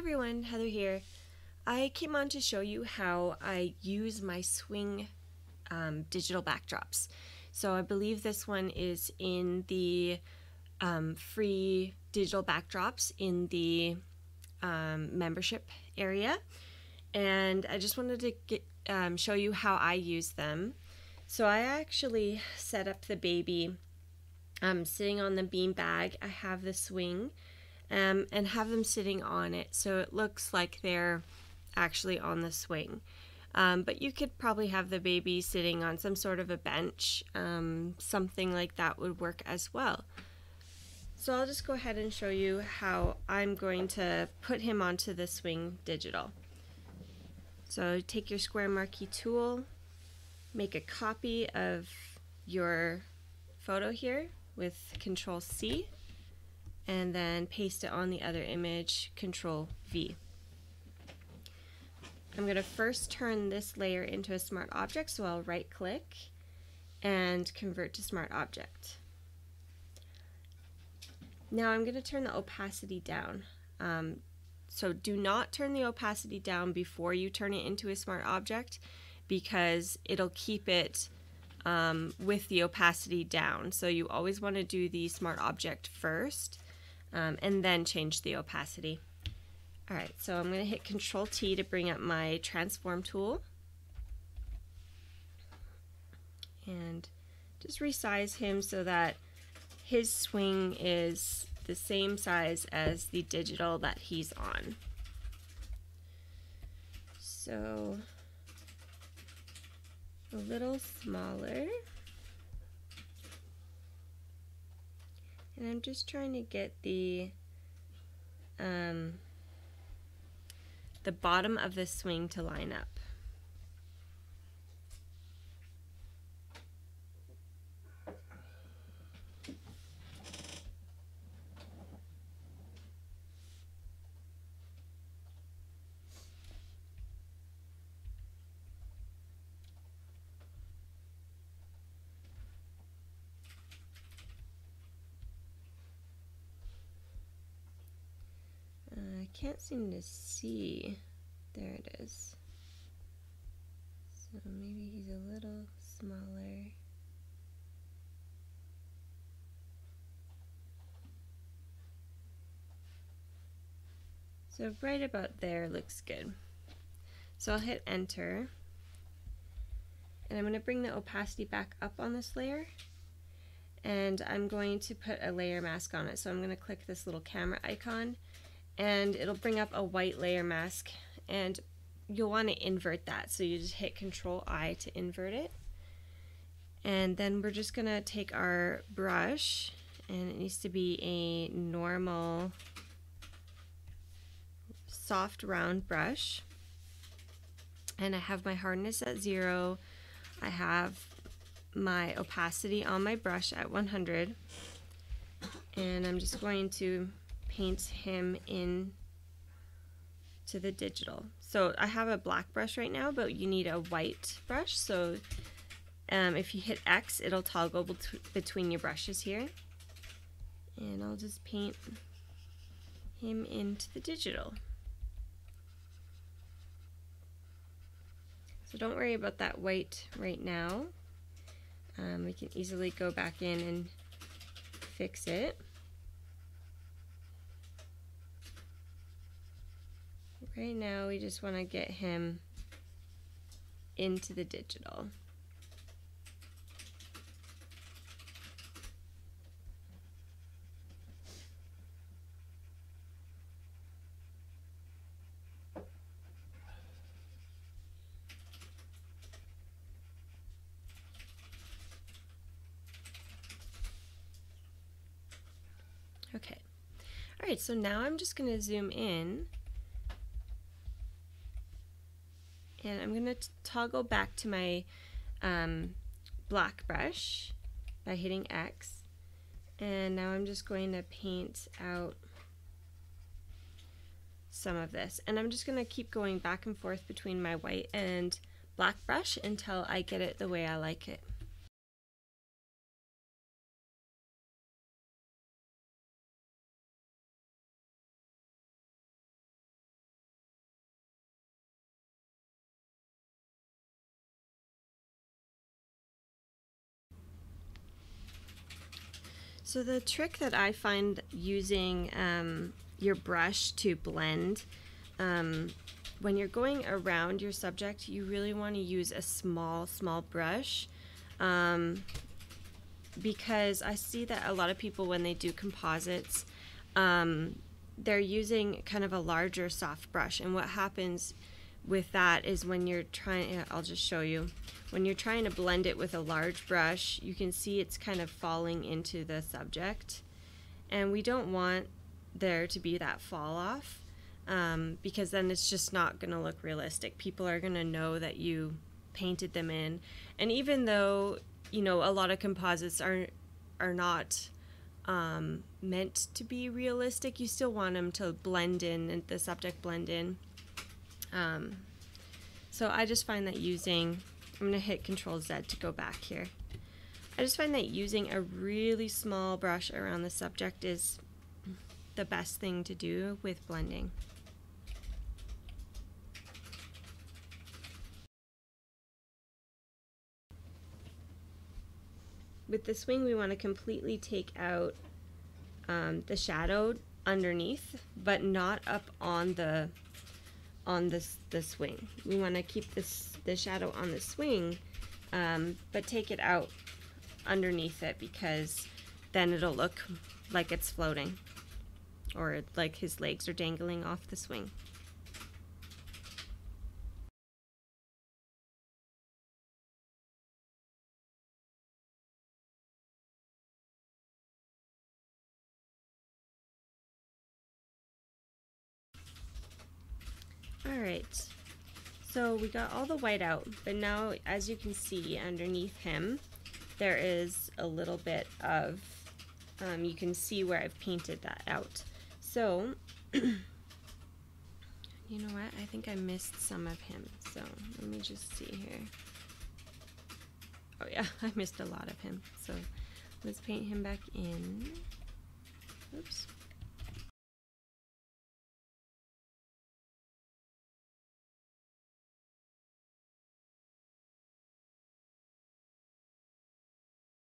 everyone, Heather here. I came on to show you how I use my swing um, digital backdrops. So I believe this one is in the um, free digital backdrops in the um, membership area. And I just wanted to get, um, show you how I use them. So I actually set up the baby um, sitting on the bean bag. I have the swing um, and have them sitting on it so it looks like they're actually on the swing. Um, but you could probably have the baby sitting on some sort of a bench. Um, something like that would work as well. So I'll just go ahead and show you how I'm going to put him onto the swing digital. So take your square marquee tool, make a copy of your photo here with control C and then paste it on the other image, Control V. I'm going to first turn this layer into a smart object, so I'll right click and convert to smart object. Now I'm going to turn the opacity down. Um, so do not turn the opacity down before you turn it into a smart object because it'll keep it um, with the opacity down. So you always want to do the smart object first um, and then change the opacity. All right, so I'm going to hit Control T to bring up my transform tool. And just resize him so that his swing is the same size as the digital that he's on. So a little smaller. And I'm just trying to get the um, the bottom of the swing to line up. Can't seem to see. There it is. So maybe he's a little smaller. So right about there looks good. So I'll hit enter. And I'm going to bring the opacity back up on this layer. And I'm going to put a layer mask on it. So I'm going to click this little camera icon and it'll bring up a white layer mask and you'll want to invert that. So you just hit control I to invert it. And then we're just gonna take our brush and it needs to be a normal soft round brush. And I have my hardness at zero. I have my opacity on my brush at 100 and I'm just going to paint him in to the digital. So I have a black brush right now, but you need a white brush. So um, if you hit X, it'll toggle bet between your brushes here. And I'll just paint him into the digital. So don't worry about that white right now. Um, we can easily go back in and fix it. Right now we just want to get him into the digital. Okay. All right, so now I'm just going to zoom in and I'm going to toggle back to my um, black brush by hitting X and now I'm just going to paint out some of this and I'm just going to keep going back and forth between my white and black brush until I get it the way I like it. So the trick that I find using um, your brush to blend, um, when you're going around your subject, you really want to use a small, small brush. Um, because I see that a lot of people, when they do composites, um, they're using kind of a larger soft brush. And what happens with that is when you're trying, I'll just show you, when you're trying to blend it with a large brush, you can see it's kind of falling into the subject. And we don't want there to be that fall off um, because then it's just not going to look realistic. People are going to know that you painted them in. And even though, you know, a lot of composites are, are not um, meant to be realistic, you still want them to blend in and the subject blend in. Um, so I just find that using, I'm going to hit Control Z to go back here. I just find that using a really small brush around the subject is the best thing to do with blending. With the swing, we want to completely take out um, the shadow underneath, but not up on the on this the swing. We want to keep this the shadow on the swing, um, but take it out underneath it because then it'll look like it's floating or like his legs are dangling off the swing. Alright, so we got all the white out, but now as you can see underneath him, there is a little bit of, um, you can see where I've painted that out. So, you know what, I think I missed some of him, so let me just see here. Oh yeah, I missed a lot of him, so let's paint him back in. Oops.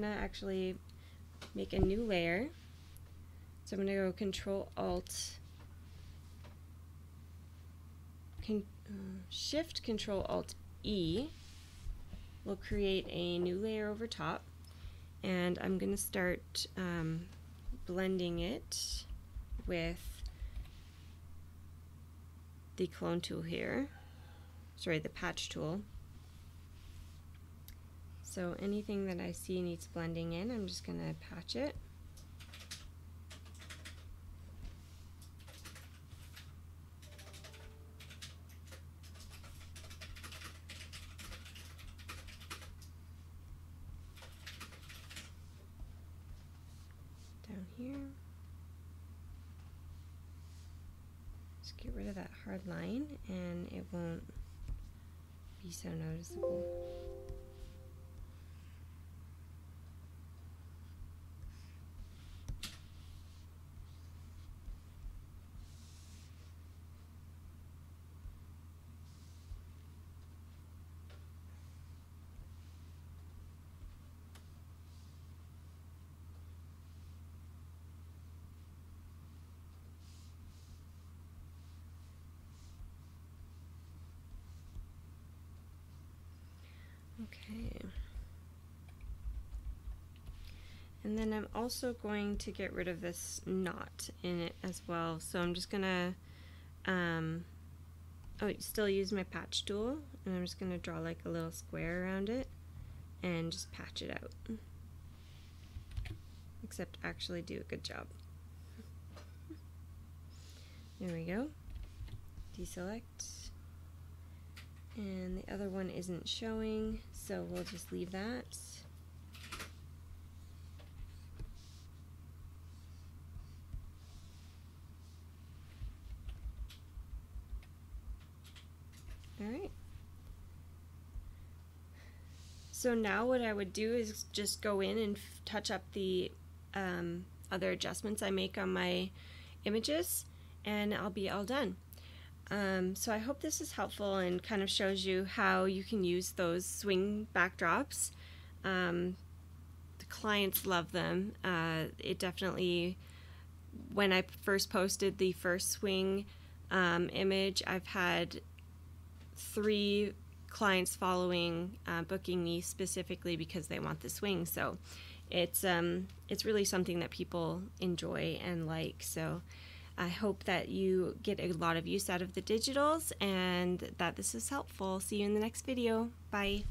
Gonna actually make a new layer. So I'm gonna go Control Alt, con uh, Shift Control Alt E. We'll create a new layer over top, and I'm gonna start um, blending it with the clone tool here. Sorry, the patch tool. So anything that I see needs blending in, I'm just going to patch it. Down here. Just get rid of that hard line and it won't be so noticeable. Okay. And then I'm also going to get rid of this knot in it as well. So I'm just gonna, um, oh, still use my patch tool, and I'm just gonna draw like a little square around it and just patch it out. Except actually do a good job. There we go. Deselect and the other one isn't showing so we'll just leave that all right so now what I would do is just go in and touch up the um, other adjustments I make on my images and I'll be all done. Um, so I hope this is helpful and kind of shows you how you can use those swing backdrops. Um, the clients love them. Uh, it definitely, when I first posted the first swing um, image, I've had three clients following, uh, booking me specifically because they want the swing. So it's um, it's really something that people enjoy and like. So I hope that you get a lot of use out of the digitals and that this is helpful. See you in the next video. Bye.